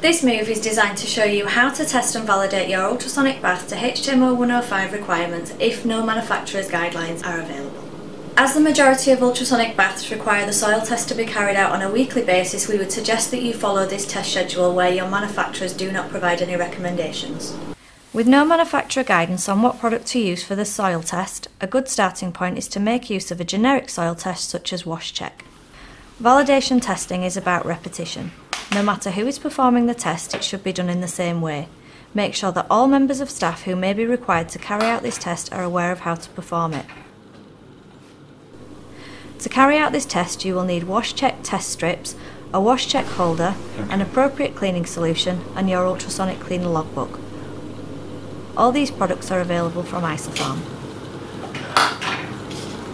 This move is designed to show you how to test and validate your ultrasonic bath to HTM 01-05 requirements if no manufacturer's guidelines are available. As the majority of ultrasonic baths require the soil test to be carried out on a weekly basis, we would suggest that you follow this test schedule where your manufacturers do not provide any recommendations. With no manufacturer guidance on what product to use for the soil test, a good starting point is to make use of a generic soil test such as WashCheck. Validation testing is about repetition. No matter who is performing the test, it should be done in the same way. Make sure that all members of staff who may be required to carry out this test are aware of how to perform it. To carry out this test, you will need wash check test strips, a wash check holder, an appropriate cleaning solution, and your ultrasonic cleaner logbook. All these products are available from Isopharm.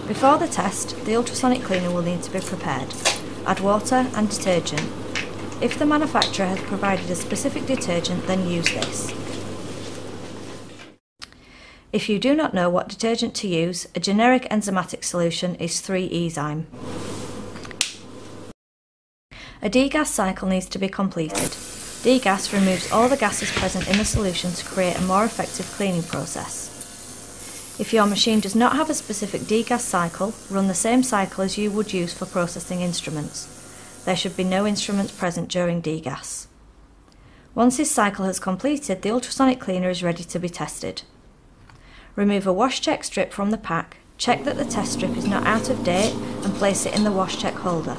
Before the test, the ultrasonic cleaner will need to be prepared. Add water and detergent if the manufacturer has provided a specific detergent, then use this. If you do not know what detergent to use, a generic enzymatic solution is 3-enzyme. A degas cycle needs to be completed. Degas removes all the gases present in the solution to create a more effective cleaning process. If your machine does not have a specific degas cycle, run the same cycle as you would use for processing instruments. There should be no instruments present during degas. Once this cycle has completed, the ultrasonic cleaner is ready to be tested. Remove a wash check strip from the pack, check that the test strip is not out of date and place it in the wash check holder.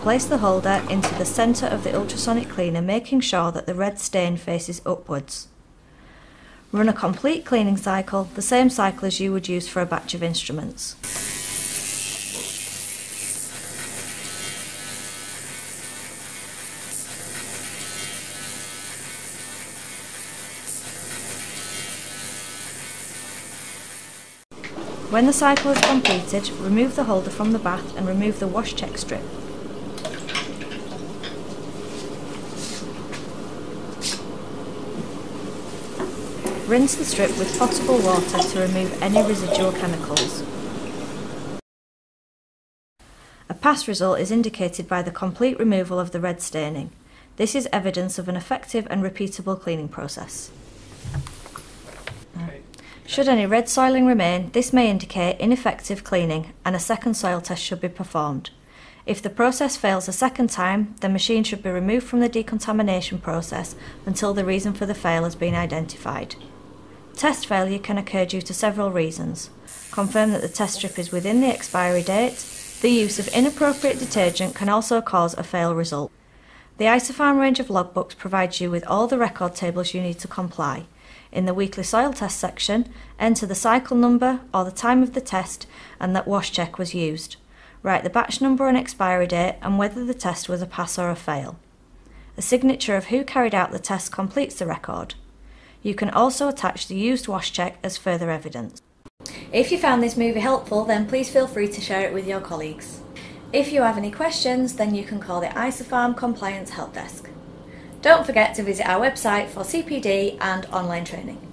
Place the holder into the centre of the ultrasonic cleaner making sure that the red stain faces upwards. Run a complete cleaning cycle, the same cycle as you would use for a batch of instruments. When the cycle is completed, remove the holder from the bath and remove the wash check strip. Rinse the strip with potable water to remove any residual chemicals. A pass result is indicated by the complete removal of the red staining. This is evidence of an effective and repeatable cleaning process. Should any red soiling remain, this may indicate ineffective cleaning and a second soil test should be performed. If the process fails a second time, the machine should be removed from the decontamination process until the reason for the fail has been identified. Test failure can occur due to several reasons. Confirm that the test strip is within the expiry date. The use of inappropriate detergent can also cause a fail result. The Isopharm range of logbooks provides you with all the record tables you need to comply. In the weekly soil test section, enter the cycle number or the time of the test and that wash check was used. Write the batch number and expiry date and whether the test was a pass or a fail. A signature of who carried out the test completes the record. You can also attach the used wash check as further evidence. If you found this movie helpful, then please feel free to share it with your colleagues. If you have any questions, then you can call the Isopharm Compliance Help Desk. Don't forget to visit our website for CPD and online training.